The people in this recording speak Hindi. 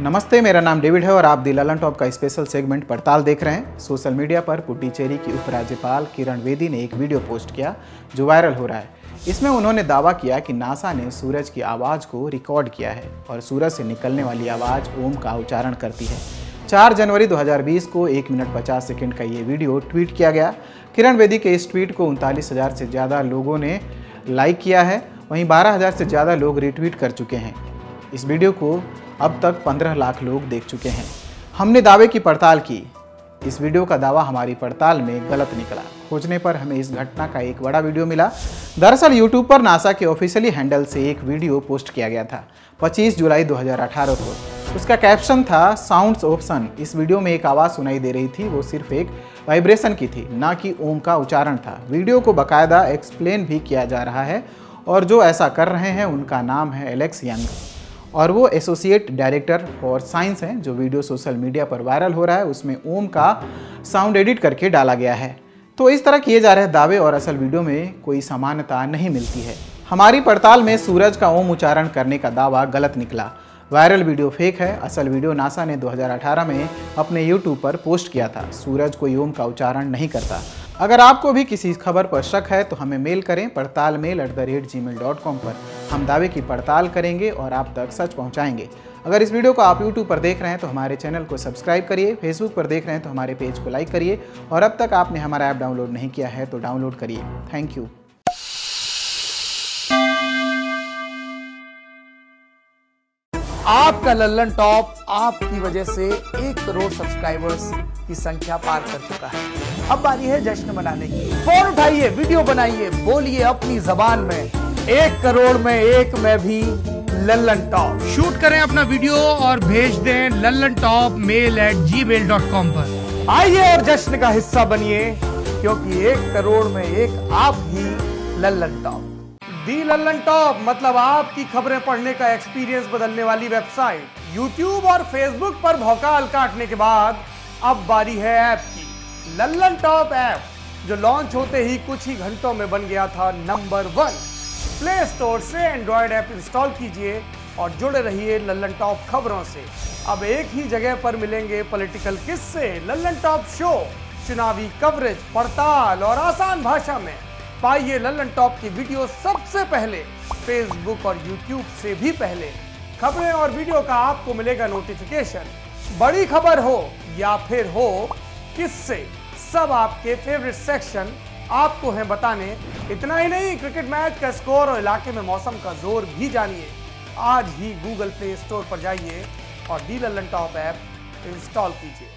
नमस्ते, मेरा नाम डेविड है और आप दी ललन टॉप का स्पेशल सेगमेंट पड़ताल देख रहे हैं। सोशल मीडिया पर पुडुचेरी की उपराज्यपाल किरण बेदी ने एक वीडियो पोस्ट किया जो वायरल हो रहा है। इसमें उन्होंने दावा किया कि नासा ने सूरज की आवाज़ को रिकॉर्ड किया है और सूरज से निकलने वाली आवाज़ ओम का उच्चारण करती है। 4 जनवरी 2020 को एक मिनट 50 सेकंड का ये वीडियो ट्वीट किया गया। किरण बेदी के इस ट्वीट को उनतालीस हज़ार से ज़्यादा लोगों ने लाइक किया है। वहीं बारह हज़ार से ज़्यादा लोग रिट्वीट कर चुके हैं। इस वीडियो को अब तक 15 लाख लोग देख चुके हैं। हमने दावे की पड़ताल की। इस वीडियो का दावा हमारी पड़ताल में गलत निकला। खोजने पर हमें इस घटना का एक बड़ा वीडियो मिला। दरअसल यूट्यूब पर नासा के ऑफिशियली हैंडल से एक वीडियो पोस्ट किया गया था 25 जुलाई 2018 को। उसका कैप्शन था साउंड्स ऑप्शन इस वीडियो में एक आवाज़ सुनाई दे रही थी, वो सिर्फ़ एक वाइब्रेशन की थी, ना कि ओम का उच्चारण था। वीडियो को बाकायदा एक्सप्लेन भी किया जा रहा है और जो ऐसा कर रहे हैं, उनका नाम है एलेक्स यंग और वो एसोसिएट डायरेक्टर फॉर साइंस हैं, जो वीडियो सोशल मीडिया पर वायरल हो रहा है, उसमें ओम का साउंड एडिट करके डाला गया है। तो इस तरह किए जा रहे दावे और असल वीडियो में कोई समानता नहीं मिलती है। हमारी पड़ताल में सूरज का ओम उच्चारण करने का दावा गलत निकला। वायरल वीडियो फेक है, असल वीडियो नासा ने 2018 में अपने यूट्यूब पर पोस्ट किया था। सूरज कोई ओम का उच्चारण नहीं करता। अगर आपको भी किसी खबर पर शक है तो हमें मेल करें पड़ताल mail at the rate Gmail dot com पर। हम दावे की पड़ताल करेंगे और आप तक सच पहुंचाएँगे। अगर इस वीडियो को आप यूट्यूब पर देख रहे हैं तो हमारे चैनल को सब्सक्राइब करिए फेसबुक पर देख रहे हैं तो हमारे पेज को लाइक करिए, और अब तक आपने हमारा ऐप डाउनलोड नहीं किया है तो डाउनलोड करिए। Thank you. आपका लल्लन टॉप आपकी वजह से एक करोड़ सब्सक्राइबर्स की संख्या पार कर चुका है। अब बारी है जश्न मनाने की। फ़ोन उठाइए वीडियो बनाइए बोलिए अपनी जबान में एक करोड़ में एक में भी लल्लन टॉप। शूट करें अपना वीडियो और भेज दें Lallantop mail at Gmail dot com पर। आइए और जश्न का हिस्सा बनिए क्योंकि एक करोड़ में एक आप ही Lallantop. The Lallantop मतलब आपकी खबरें पढ़ने का एक्सपीरियंस बदलने वाली वेबसाइट यूट्यूब और फेसबुक पर भौकाल काटने के बाद, अब बारी है ऐप की। लल्लन टॉप ऐप जो लॉन्च होते ही कुछ ही घंटों में बन गया था नंबर वन प्ले स्टोर से एंड्रॉयड ऐप इंस्टॉल कीजिए और जुड़े रहिए लल्लन टॉप खबरों से। अब एक ही जगह पर मिलेंगे पॉलिटिकल किस्से। लल्लन टॉप शो चुनावी कवरेज पड़ताल और आसान भाषा में। पाइए लल्लन टॉप की वीडियो सबसे पहले फेसबुक और यूट्यूब से भी पहले। खबरें और वीडियो का आपको मिलेगा नोटिफिकेशन बड़ी खबर हो या फिर हो, किससे? सब आपके फेवरेट सेक्शन आपको है बताने। इतना ही नहीं क्रिकेट मैच का स्कोर और इलाके में मौसम का ज़ोर भी जानिए। आज ही गूगल प्ले स्टोर पर जाइए और the Lallantop app install कीजिए।